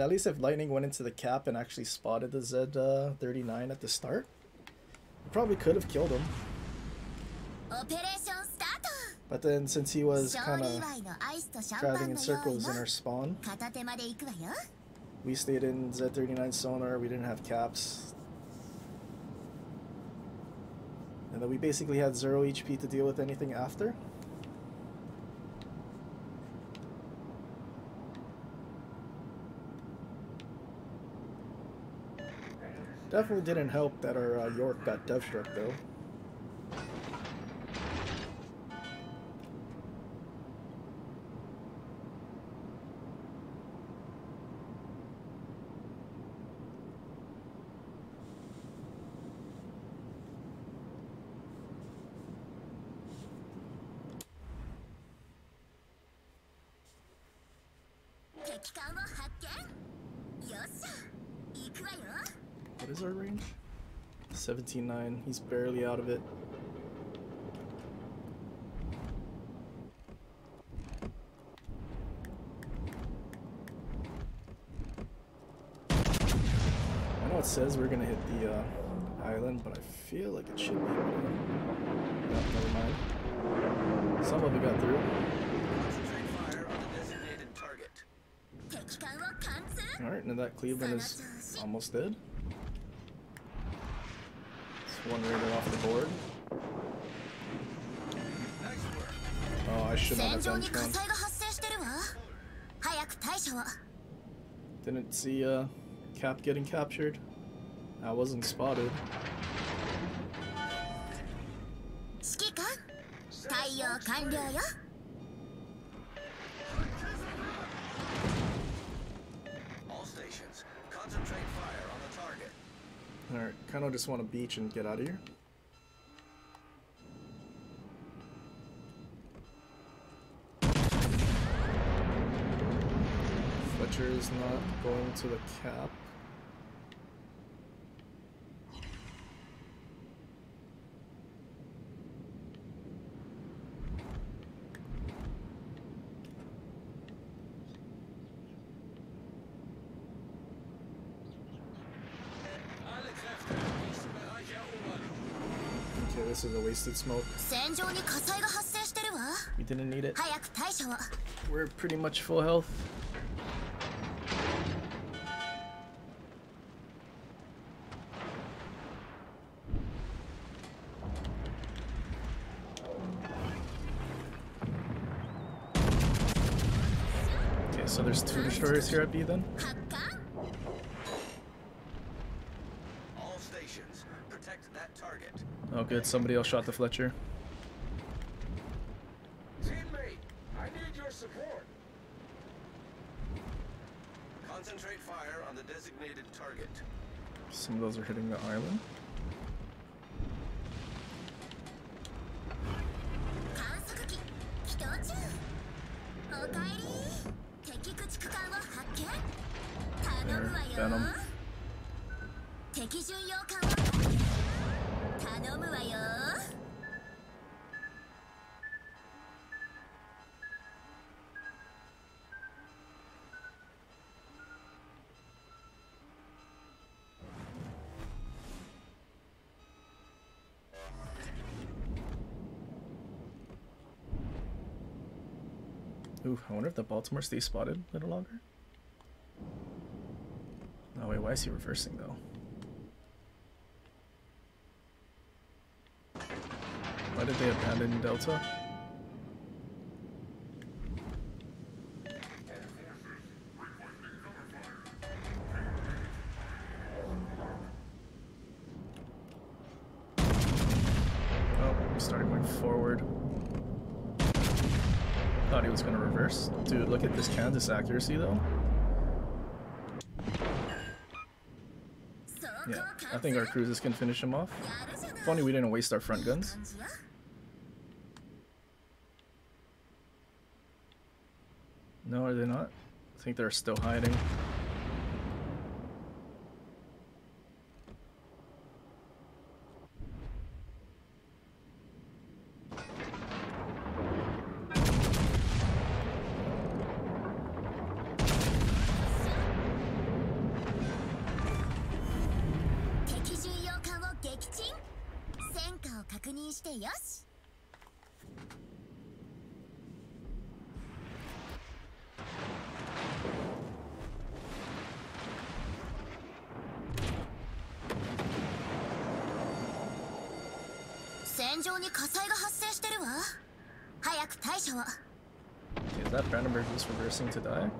at least if Lightning went into the cap and actually spotted the Z39 uh, at the start, probably could have killed him. But then since he was kind of driving in circles in our spawn, we stayed in Z39 sonar, we didn't have caps. And then we basically had 0 HP to deal with anything after. Definitely didn't help that our uh, York got dev struck though. What is our range? 17.9. He's barely out of it. I know it says we're gonna hit the uh, island, but I feel like it should be. No, never mind. Some of it got through. Alright, now that Cleveland is almost dead. One raider off the board. Oh, I should not have done. Didn't see uh, Cap getting captured. I wasn't spotted. Alright, kind of just want to beach and get out of here. Fletcher is not going to the cap. This is a wasted smoke. We didn't need it. We're pretty much full health. Okay, so there's two destroyers here at B then? Oh good, somebody else shot the Fletcher. Teammate, I need your support. Concentrate fire on the designated target. Some of those are hitting the island. Venom. I wonder if the Baltimore stays spotted a little longer. No, wait, why is he reversing though? Why did they abandon Delta? Oh, starting going forward. Thought he was gonna reverse. Dude, look at this Kansas accuracy though. Yeah, I think our cruisers can finish him off. Funny we didn't waste our front guns. No, are they not? I think they're still hiding. 確認してよし戦場に火災が発生してるわ早く対処を Is that Brandenburg just reversing to die?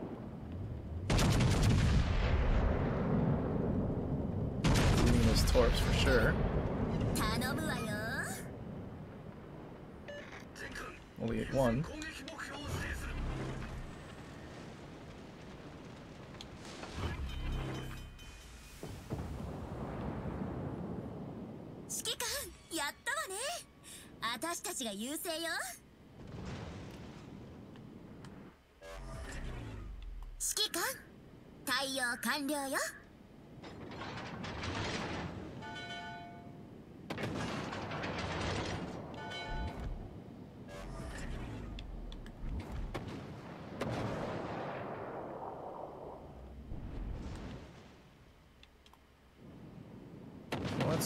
Leaving those torps for sure. Only at 私たちが優勢よ指揮官対応完了よ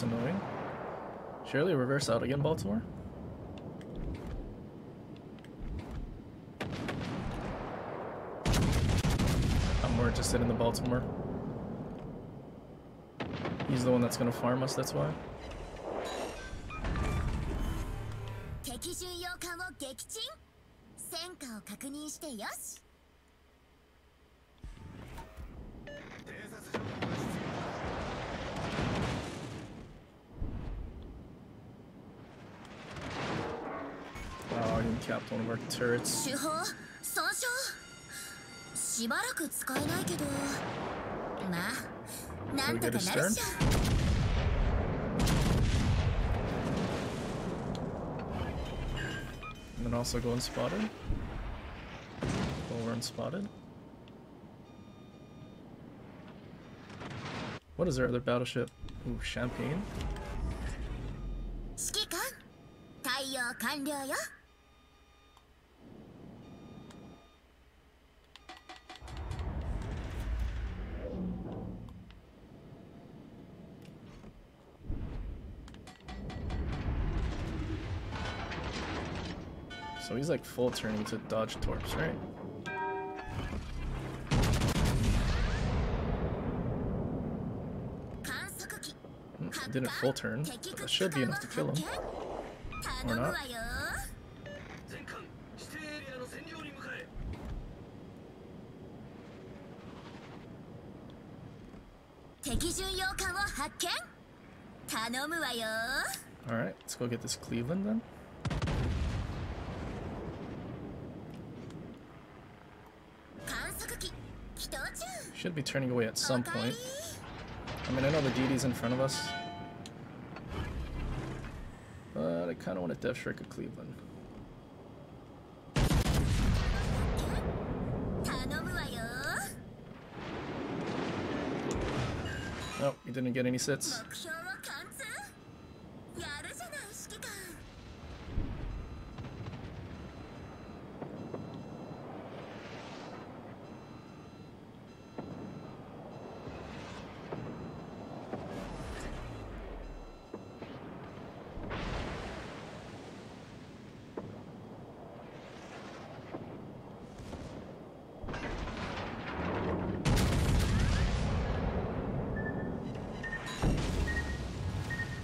annoying. Surely reverse out again, Baltimore? I'm more interested in the Baltimore. He's the one that's gonna farm us, that's why. capped one of our turrets. 手法損傷しばらく使えないけどまあなんとかなるっしょ And then also go unspotted. Go over unspotted. What is their other battleship? Ooh, Champagne. 指揮官対応完了よ he's like full turning to dodge torps, right? Did a full turn, but that should be enough to kill him. Or not. Alright, let's go get this Cleveland then. Should be turning away at some point. I mean, I know the DD's in front of us. But I kind of want to Dev Strike a Cleveland. Nope, he didn't get any cits.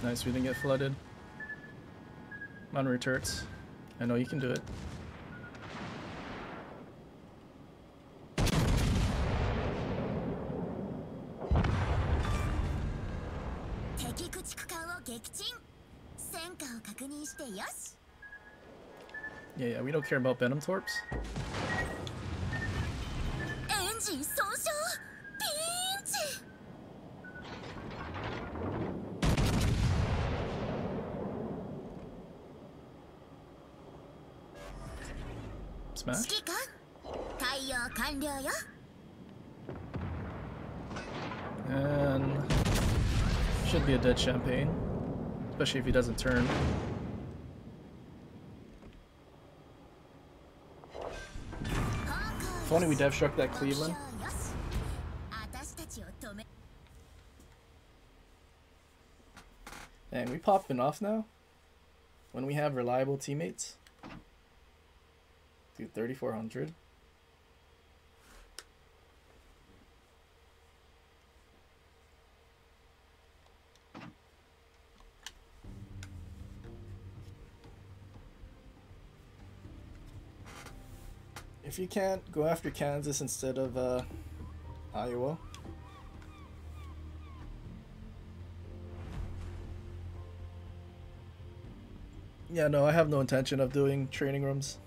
Nice, we didn't get flooded. Man turrets. I know you can do it. Yeah, yeah, we don't care about Venom Torps. Engine smash. And should be a dead champagne, especially if he doesn't turn. Funny we dev struck that Cleveland. Dang, we popping off now? When we have reliable teammates? Do 3,400. If you can't, go after Kansas instead of uh, Iowa. Yeah, no, I have no intention of doing training rooms.